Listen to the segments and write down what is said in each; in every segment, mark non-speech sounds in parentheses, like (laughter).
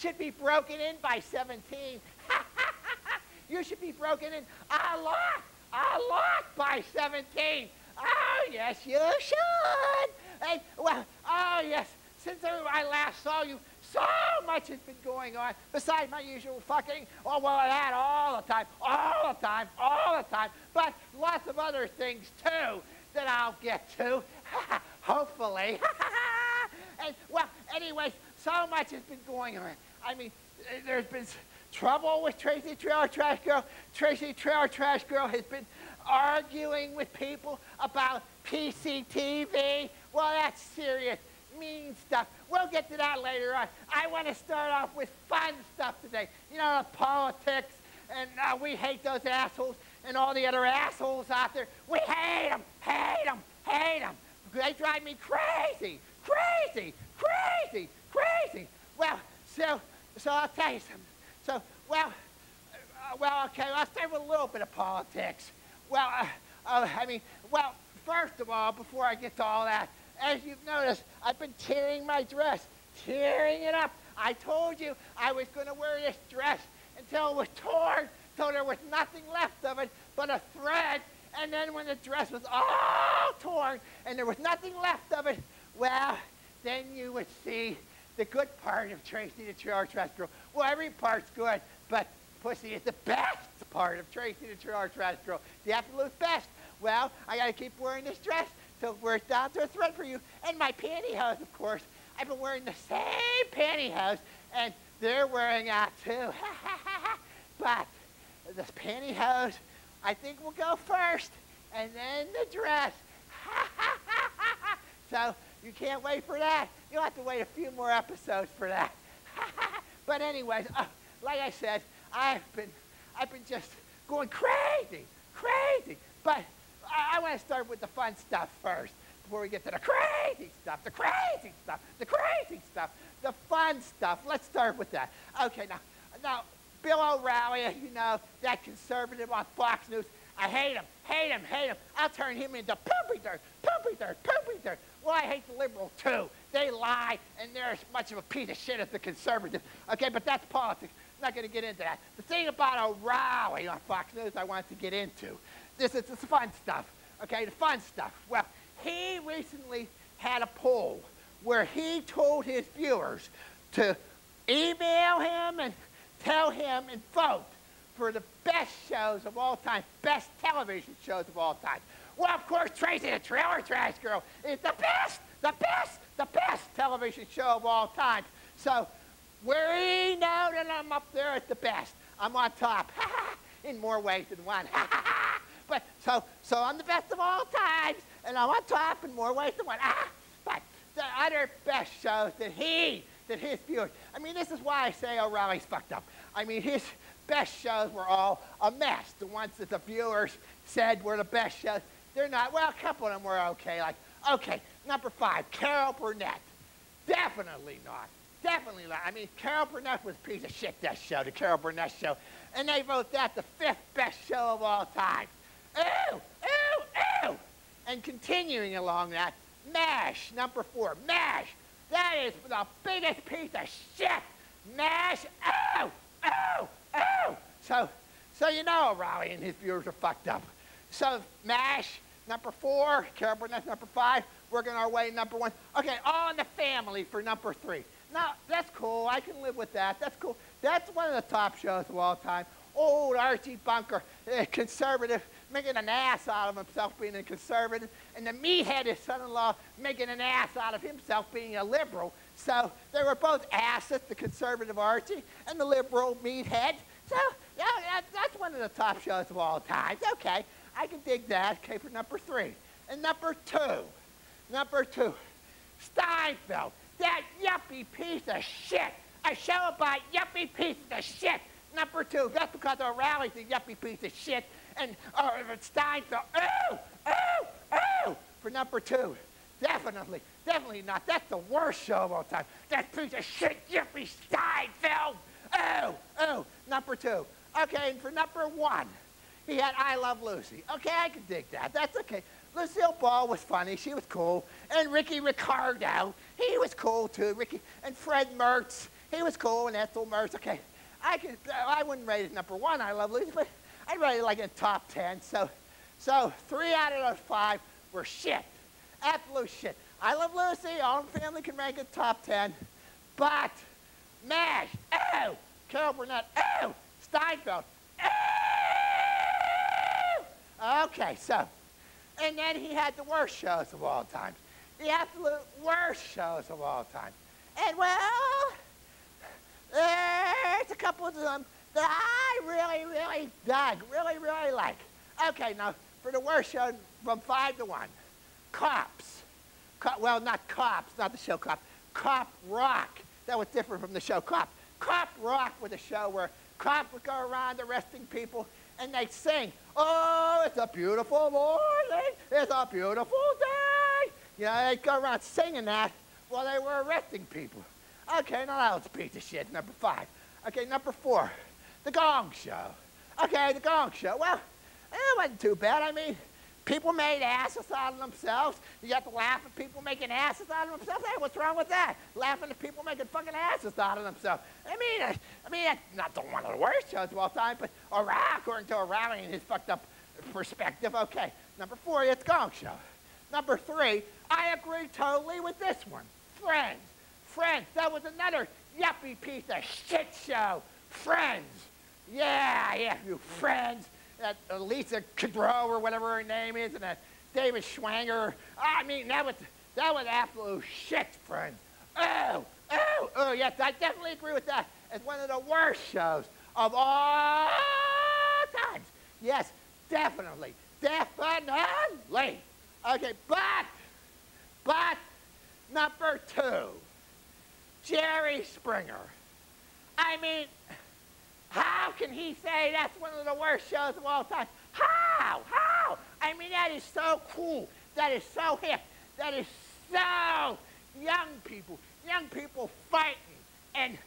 should be broken in by 17. (laughs) you should be broken in a lot, a lot by 17. Oh, yes, you should. And, well, oh, yes, since I last saw you, so much has been going on besides my usual fucking. Oh, well, that all the time, all the time, all the time. But lots of other things, too, that I'll get to, (laughs) hopefully. (laughs) and, well, anyways, so much has been going on. I mean, there's been trouble with Tracy Trailer Trash Girl. Tracy Trailer Trash Girl has been arguing with people about PCTV. Well, that's serious, mean stuff. We'll get to that later on. I want to start off with fun stuff today. You know, politics, and uh, we hate those assholes and all the other assholes out there. We hate them, hate them, hate them. They drive me crazy, crazy, crazy, crazy. Well, so, so I'll tell you something. So, well, uh, well, okay, I'll start with a little bit of politics. Well, uh, uh, I mean, well, first of all, before I get to all that, as you've noticed, I've been tearing my dress, tearing it up. I told you I was going to wear this dress until it was torn, till there was nothing left of it but a thread. And then when the dress was all torn and there was nothing left of it, well, then you would see the good part of Tracy the Trash Girl. Well, every part's good, but pussy is the best part of Tracy the Trash Girl. The absolute best. Well, I got to keep wearing this dress till we're down to a thread for you. And my pantyhose, of course. I've been wearing the same pantyhose, and they're wearing out too. (laughs) but the pantyhose, I think will go first, and then the dress. (laughs) you can't wait for that. You'll have to wait a few more episodes for that. (laughs) but anyways, uh, like I said, I've been, I've been just going crazy, crazy. But I, I want to start with the fun stuff first before we get to the crazy stuff, the crazy stuff, the crazy stuff, the fun stuff. Let's start with that. Okay, now, now Bill O'Reilly, you know, that conservative on Fox News, I hate him, hate him, hate him. I'll turn him into poopy dirt, poopy dirt, poopy dirt. Well, I hate the liberals too. They lie, and they're as much of a piece of shit as the conservative. Okay, but that's politics. I'm not going to get into that. The thing about O'Reilly on Fox News I want to get into this is the fun stuff, okay, the fun stuff. Well, he recently had a poll where he told his viewers to email him and tell him and vote for the best shows of all time, best television shows of all time. Well, of course, Tracy the Trailer Trash Girl is the best, the best, the best television show of all time. So we know that I'm up there at the best. I'm on top (laughs) in more ways than one. (laughs) but so so I'm the best of all times, and I'm on top in more ways than one. (laughs) But the other best shows that he, that his viewers. I mean, this is why I say O'Reilly's fucked up. I mean, his best shows were all a mess. The ones that the viewers said were the best shows, they're not. Well, a couple of them were okay. Like, okay, number five, Carol Burnett. Definitely not. Definitely not. I mean, Carol Burnett was a piece of shit, that show, the Carol Burnett show. And they wrote that the fifth best show of all time. Ew, ew, ew. And continuing along that, MASH, number four, MASH. That is the biggest piece of shit. MASH, ew, ew, ew. So, so you know O'Reilly and his viewers are fucked up. So MASH, number four, Carol Burnett, number five, working our way number one. Okay, All in the Family for number three. Now, that's cool. I can live with that. That's cool. That's one of the top shows of all time. Old Archie Bunker, eh, conservative, making an ass out of himself being a conservative, and the meathead, his son-in-law, making an ass out of himself being a liberal. So they were both asses, the conservative Archie and the liberal meathead. So that, that's one of the top shows of all time. Okay, I can dig that. Okay, for number three. And number two, number two, Seinfeld, that yuppie piece of shit. A show about yuppie pieces of shit. Number two, that's because O'Reilly's a yuppie piece of shit and uh, Seinfeld. Oh, oh, oh, for number two. Definitely, definitely not. That's the worst show of all time. That piece of shit, Jeffrey Seinfeld. Oh, oh, number two. Okay, and for number one, he had I Love Lucy. Okay, I can dig that. That's okay. Lucille Ball was funny. She was cool. And Ricky Ricardo, he was cool too. Ricky and Fred Mertz, he was cool and Ethel Mertz. Okay, I can, I wouldn't rate it number one. I love Lucy, but I'd rate it like in top ten. So, so three out of those five were shit, absolute shit. I love Lucy. All family can rank it top ten, but Mash, oh, Carol Burnett, oh, Seinfeld. Okay, so, and then he had the worst shows of all time, the absolute worst shows of all time. And well, there's a couple of them that I really, really dug, really, really like. Okay, now for the worst show, from five to one, Cops. Co well, not Cops, not the show Cop. Cop Rock. That was different from the show Cop. Cop Rock was a show where cops would go around arresting people and they'd sing, Oh, it's a beautiful morning, it's a beautiful day. You know, they'd go around singing that while they were arresting people. Okay, now that was a piece of shit, number five. Okay, number four, The Gong Show. Okay, The Gong Show. Well, it wasn't too bad. I mean, people made asses out of themselves. You got to laugh at people making asses out of themselves. Hey, what's wrong with that? Laughing at people making fucking asses out of themselves. I mean, I, I mean, that's not the one of the worst shows of all time, but O'Reilly, according to O'Reilly and his fucked up perspective. Okay, number four, it's Gong Show. Number three, I agree totally with this one. Friends. Friends. That was another yuppie piece of shit show. Friends. Yeah, yeah, you friends. That uh, Lisa Kudrow or whatever her name is, and that David Schwimmer. Ah, I mean, that was that was absolute shit, friends. Oh, oh, oh, yes, I definitely agree with that. It's one of the worst shows of all times. Yes, definitely, definitely. Okay, but, but, number two, Jerry Springer. I mean, how can he say that's one of the worst shows of all time? How? How? I mean, that is so cool. That is so hip. That is so young people. Young people fighting and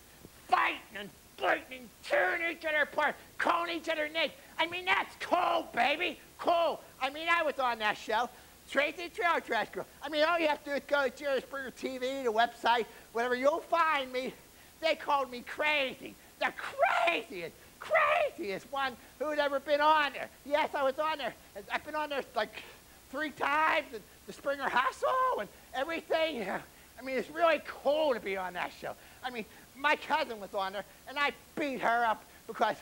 fighting and fighting and tearing each other apart, calling each other names. I mean, that's cool, baby. Cool. I mean, I was on that show. Tracy Trailer Trash Girl. I mean, all you have to do is go to Jerry Springer TV, the website, whatever. You'll find me. They called me crazy. The craziest, craziest one who'd ever been on there. Yes, I was on there. I've been on there like three times. And the Springer Hustle and everything. I mean, it's really cool to be on that show. I mean, my cousin was on there, and I beat her up because,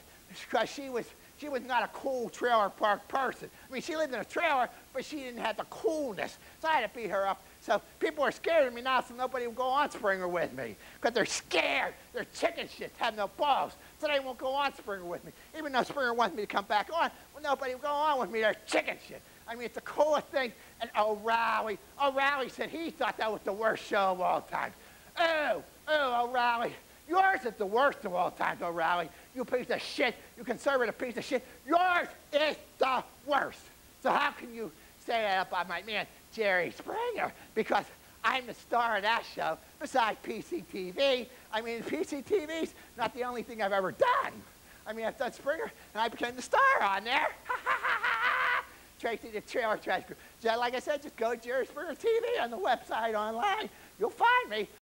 because she was she was not a cool trailer park person. I mean, she lived in a trailer, but she didn't have the coolness. So I had to beat her up. So people are scared of me now, so nobody will go on Springer with me. Because they're scared. They're chicken shit, have no balls. So they won't go on Springer with me. Even though Springer wants me to come back on, well, nobody will go on with me. They're chicken shit. I mean, it's the coolest thing. And O'Reilly, O'Reilly said he thought that was the worst show of all time. Oh, oh, O'Reilly. Yours is the worst of all time, O'Reilly. You piece of shit. You conservative piece of shit. Yours is the worst. So how can you say that about my man, Jerry Springer? Because I'm the star of that show, besides PCTV. I mean, PCTV's not the only thing I've ever done. I mean, I've done Springer, and I became the star on there. (laughs) Tracy the Trailer Trash Group. Like I said, just go to Jerry Springer TV on the website online. You'll find me.